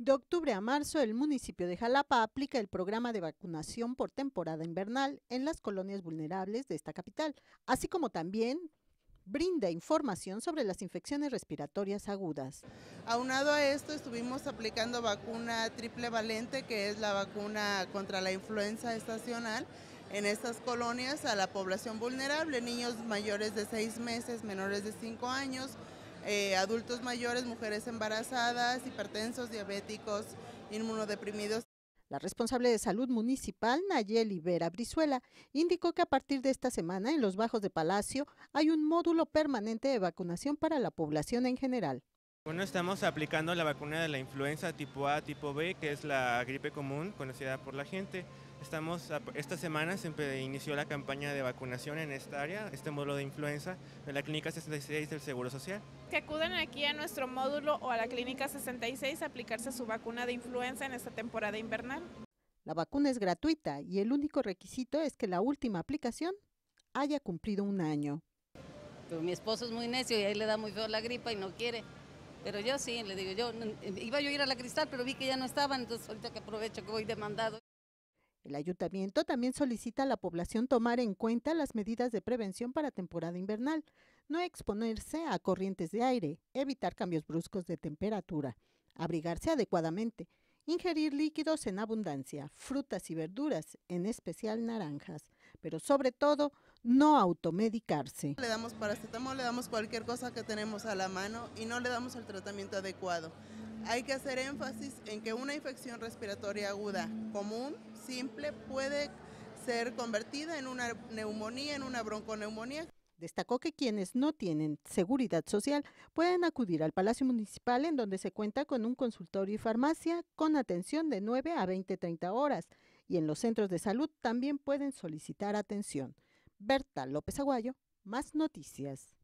De octubre a marzo, el municipio de Jalapa aplica el programa de vacunación por temporada invernal en las colonias vulnerables de esta capital, así como también brinda información sobre las infecciones respiratorias agudas. Aunado a esto, estuvimos aplicando vacuna triple valente, que es la vacuna contra la influenza estacional, en estas colonias a la población vulnerable, niños mayores de seis meses, menores de cinco años, eh, adultos mayores, mujeres embarazadas, hipertensos, diabéticos, inmunodeprimidos. La responsable de salud municipal, Nayeli Vera Brizuela, indicó que a partir de esta semana en los Bajos de Palacio hay un módulo permanente de vacunación para la población en general. Bueno, estamos aplicando la vacuna de la influenza tipo A, tipo B, que es la gripe común conocida por la gente. Estamos, esta semana se inició la campaña de vacunación en esta área, este módulo de influenza, de la Clínica 66 del Seguro Social. Que acudan aquí a nuestro módulo o a la Clínica 66 a aplicarse su vacuna de influenza en esta temporada invernal. La vacuna es gratuita y el único requisito es que la última aplicación haya cumplido un año. Pero mi esposo es muy necio y ahí le da muy feo la gripa y no quiere. Pero yo sí, le digo, yo iba yo a ir a la cristal, pero vi que ya no estaban, entonces ahorita que aprovecho que voy demandado. El ayuntamiento también solicita a la población tomar en cuenta las medidas de prevención para temporada invernal, no exponerse a corrientes de aire, evitar cambios bruscos de temperatura, abrigarse adecuadamente, ingerir líquidos en abundancia, frutas y verduras, en especial naranjas, pero sobre todo no automedicarse. Le damos paracetamol, le damos cualquier cosa que tenemos a la mano y no le damos el tratamiento adecuado. Hay que hacer énfasis en que una infección respiratoria aguda común, simple, puede ser convertida en una neumonía, en una bronconeumonía. Destacó que quienes no tienen seguridad social pueden acudir al Palacio Municipal en donde se cuenta con un consultorio y farmacia con atención de 9 a 20-30 horas y en los centros de salud también pueden solicitar atención. Berta López Aguayo, más noticias.